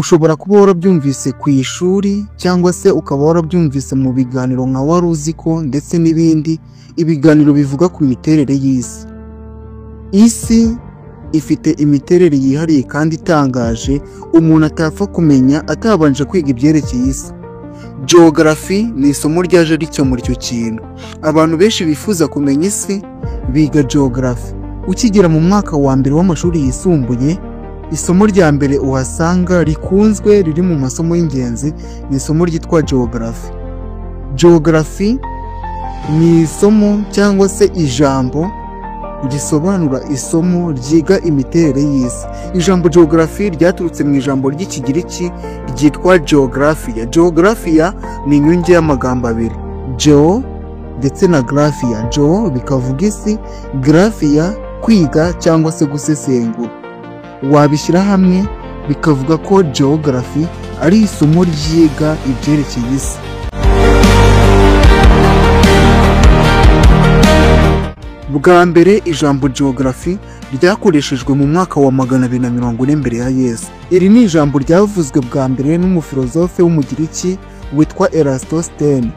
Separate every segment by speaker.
Speaker 1: ushobora kuba warabyumvise ku ishuri cyangwa se ukaba warabyumvise mu biganiro nka wari uzi ko ndetse n'ibindi ibiganiro bivuga ku miterere y'isi. Isi ifite imiterere yihariye kandi itangaje umuntu atapfa kumenya atabanje kwiga ibyerekeye isi. Geogarafi ni isomo ryaje rikemura icyo kintu. Abantu benshi bifuza kumenya isi biga geogarafi ukigera mu mwaka wa mbere w'amashuri yisumbuye isomo rya mbere uhasanga rikunzwe riri mu masomo y'ingenzi ni isomo ryitwa geogarafi geogarafi ni isomo cyangwa se ijambo risobanura isomo ryiga imiterere y'isi. Ijambo geogarafi ryaturutse mu ijambo ry'ikigiriki ryitwa geographiya geographiya ni inyunge y'amagambo abiri. Geo ndetse na graphiya geo bikavuga isi graphiya kwiga cyangwa se gusesengura. Wabishyira hamwe bikavuga ko geography ari isomo ryiga ibyerekeye isi. Bwa mbere ijambo geography ryakoreshejwe mu mwaka wa magana abiri na mirongo ine mbere ya yesu. Iri ni ijambo ryavuzwe bwa mbere n'umufilozofe w'umugiriki witwa erasitositeni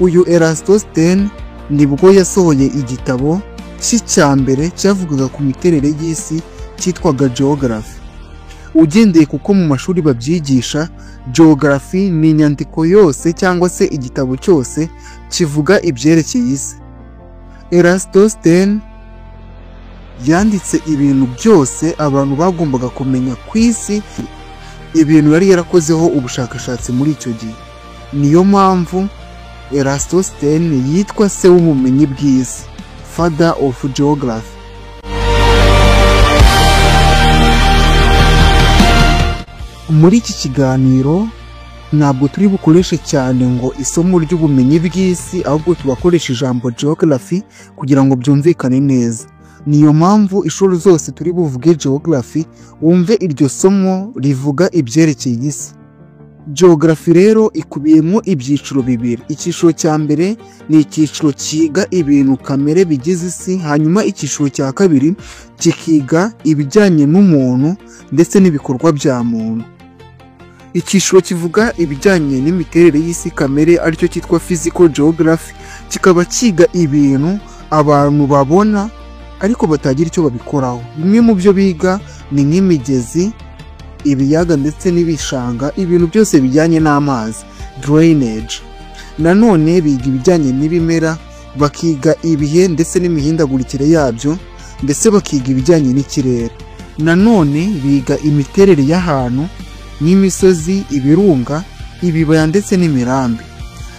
Speaker 1: uyu erasitositeni ni bwo yasohoye igitabo cye cya mbere cyavugaga ku miterere y'isi cyitwaga geography. Ugendeye kuko mu mashuri babyigisha geography ni inyandiko yose cyangwa se igitabo cyose kivuga ibyerekeye isi. Erasitositeni yanditse ibintu byose abantu bagombaga kumenya ku isi ibintu yari yarakozeho ubushakashatsi muri icyo gihe. Niyo mpamvu erasitositeni yitwa se w'ubumenyi bw'isi father of geography. Muri iki kiganiro ntabwo turi bukoreshe cyane ngo isomo ry'ubumenyi bw'isi ahubwo tubakoresha ijambo geography kugira ngo byumvikane neza. Niyo mpamvu inshuro zose turi buvuge geography wumve iryo somo rivuga ibyerekeye isi. Geography rero ikubiyemo ibyiciro bibiri. Icyiciro cya mbere ni icyiciro cyiga ibintu kamere bigize isi hanyuma icyiciro cya kabiri kikiga ibijyanye n'umuntu ndetse n'ibikorwa bya muntu. Icyiciro kivuga ibijyanye n'imiterere y'isi kamere ari cyo cyitwa physical geography. Kikaba cyiga ibintu abantu babona ariko batagira icyo babikoraho. Bimwe mu byo biga ni nk'imigezi ibiyaga ndetse n'ibishanga ibintu byose bijyanye n'amazi drainage. Nanone biga ibijyanye n'ibimera bakiga ibihe ndetse n'imihindagurikire yabyo ndetse bakiga ibijyanye n'ikirere. Nanone biga imiterere y'ahantu nk'imisozi ibirunga ibibaya ndetse n'imirambi.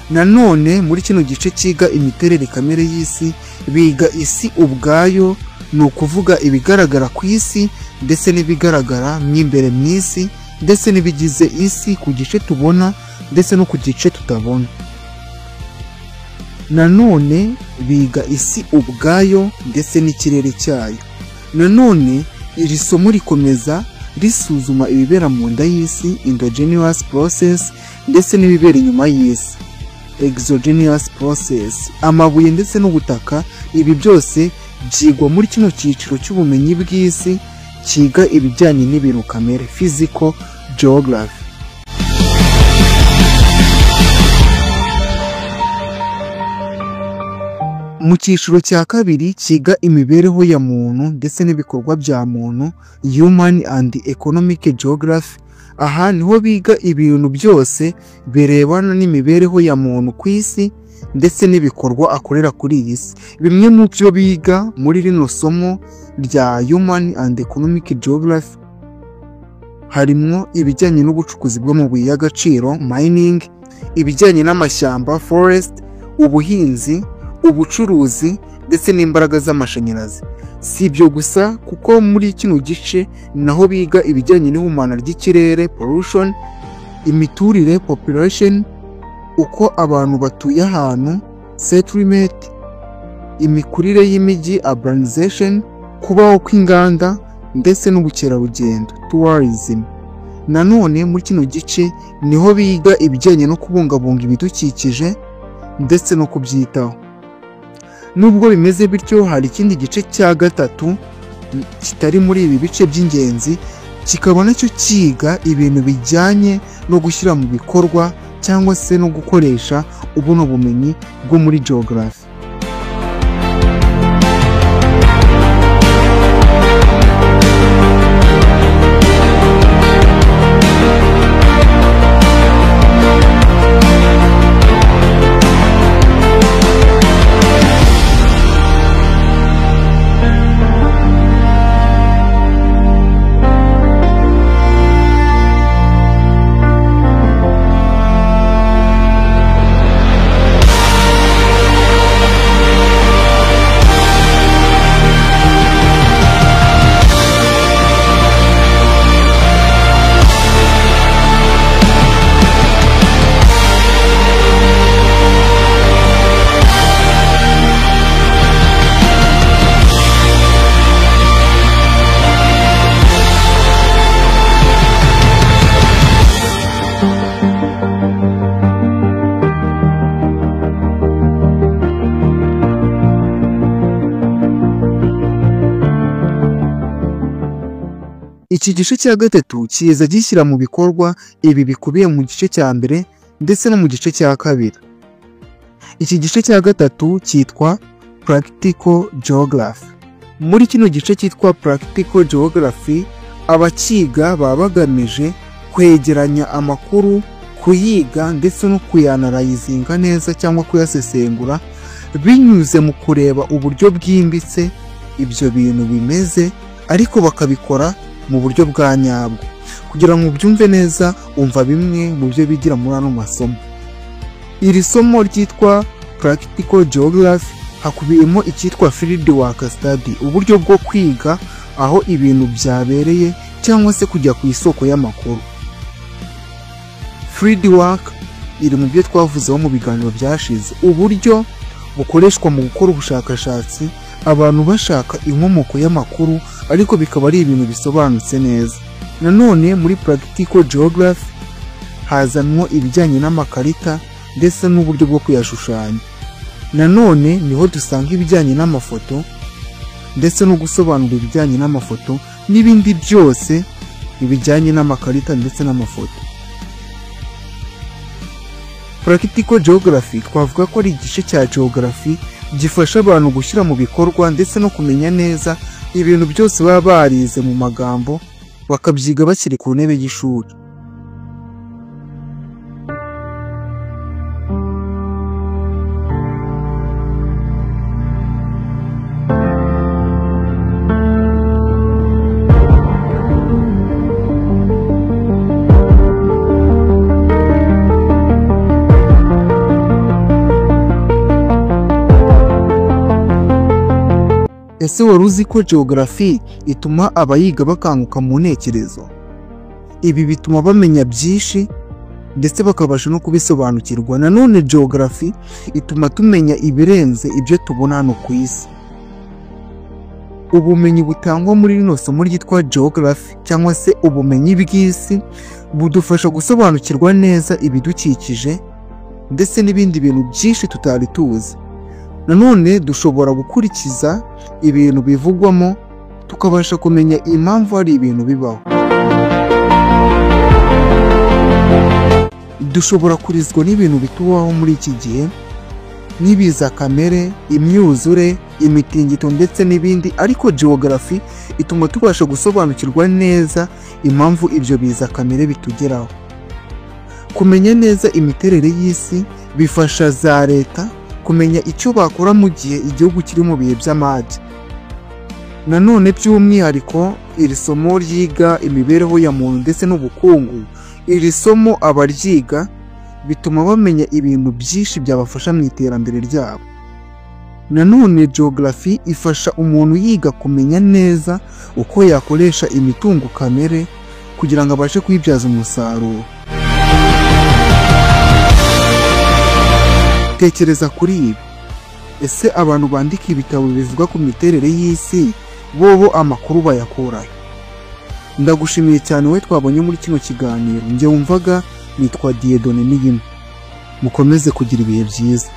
Speaker 1: Nanone muri kino gice cyiga imiterere kamere y'isi biga isi ubwayo ni ukuvuga ibigaragara ku isi ndetse n'ibigaragara mo imbere mu isi ndetse n'ibigize isi ku gice tubona ndetse no ku gice tutabona. Nanone biga isi ubwayo ndetse n'ikirere cyayo. Nanone iri somo rikomeza risuzuma ibibera mu nda y'isi endogenous process ndetse n'ibibera inyuma y'isi. Exogenous process amabuye ndetse n'ubutaka ibi byose byigwa muri kino cyiciro cy'ubumenyi bw'isi cyiga ibijyanye n'ibintu kamere physical geography. Mu cyiciro cya kabiri cyiga imibereho ya muntu ndetse n'ibikorwa bya muntu human and economic geography. Aha ni ho biga ibintu byose birebana n'imibereho ya muntu ku isi ndetse n'ibikorwa akorera kuri iyi si. Bimwe mu byo biga muri rino somo rya human and economic geography harimo ibijyanye n'ubucukuzi bw'amabuye y'agaciro mining ibijyanye n'amashyamba forest ubuhinzi ubucuruzi ndetse n'imbaraga z'amashanyarazi. Si ibyo gusa kuko muri kino gice naho biga ibijyanye n'ihumana ry'ikirere pollution imiturire population uko abantu batuye ahantu settlement imikurire y'imijyi urbanization kubaho kw'inganda ndetse n'ubukerarugendo tourism. Nanone muri kino gice ni ho biga ibijyanye no kubungabunga ibidukikije ndetse no kubyitaho. Nubwo bimeze bityo hari ikindi gice cya gatatu kitari muri ibi bice by'ingenzi kikaba na cyo cyiga ibintu bijyanye no gushyira mu bikorwa cyangwa se no gukoresha ubuno bumenyi bwo muri geography. Iki gice cya gatatu kiza gishyira mu bikorwa ibi bikubiye mu gice cya mbere ndetse no mu gice cya kabiri. Iki gice cya gatatu cyitwa practical geography. Muri kino gice cyitwa practical geography abakiga baba bagamije kwegeranya amakuru kuyiga ndetse no kuyanarayizinga neza cyangwa kuyasesengura binyuze mu kureba uburyo bwimbitse ibyo bintu bimeze ariko bakabikora mu buryo bwa nyabwo. Kugira ngo ubyumve neza umva bimwe mu byo bigira muri ano masomo. Iri somo ryitwa practical geography. Hakubiyemo icyitwa field work study uburyo bwo kwiga aho ibintu byabereye cyangwa se kujya ku isoko y'amakuru. Field work iri mu byo twavuzeho mu biganiro byashize. Uburyo bukoreshwa mu gukora ubushakashatsi abantu bashaka inkomoko y'amakuru ariko bikaba ari ibintu bisobanutse neza. Nanone muri practical geography hazanwa ibijyanye n'amakarita ndetse n'uburyo bwo kuyashushanya. Nanone ni ho dusanga ibijyanye n'amafoto ndetse no gusobanura ibijyanye n'amafoto n'ibindi byose ibijyanye n'amakarita ndetse n'amafoto. Practical geography twavuga ko ari igice cya geography gifasha abantu gushyira mu bikorwa ndetse no kumenya neza ibintu byose baba barize mu magambo bakabyiga bakiri ku ntebe y'ishuri. Ese wari uzi ko geography ituma abayiga bakanguka mu ntekerezo? Ibi bituma bamenya byinshi ndetse bakabasha no kubisobanukirwa. Nanone geography ituma tumenya ibirenze ibyo tubona hano ku isi. Ubumenyi butangwa muri rino somo ryitwa geography cyangwa se ubumenyi bw'isi budufasha gusobanukirwa neza ibidukikije ndetse n'ibindi bintu byinshi tutari tuzi. Nanone dushobora gukurikiza ibintu bivugwamo tukabasha kumenya impamvu hari ibintu bibaho. Dushobora kurizwa n'ibintu bitubaho muri iki gihe nk'ibiza kamere imyuzure imitingito ndetse n'ibindi ariko geography ituma tubasha gusobanukirwa neza impamvu ibyo biza kamere bitugeraho. Kumenya neza imiterere y'isi bifasha za leta kumenya icyo bakora mu gihe igihugu kiri mu bihe by'amage nanone by'umwihariko iri somo ryiga imibereho ya muntu ndetse n'ubukungu. Iri somo abaryiga bituma bamenya ibintu byinshi byabafasha mu iterambere ryabo. Nanone geography ifasha umuntu yiga kumenya neza uko yakoresha imitungo kamere kugira ngo abashe kuyibyaza umusaruro. Tekereza kuri ibi. Ese abantu bandika ibitabo bivuga ku miterere y'isi? Bobo amakuru bayakurahe ndagushimiye cyane we twabonye muri kino kiganiro. Njye wumvaga nitwa diyedone n'iyimwe mukomeze kugira ibihe byiza.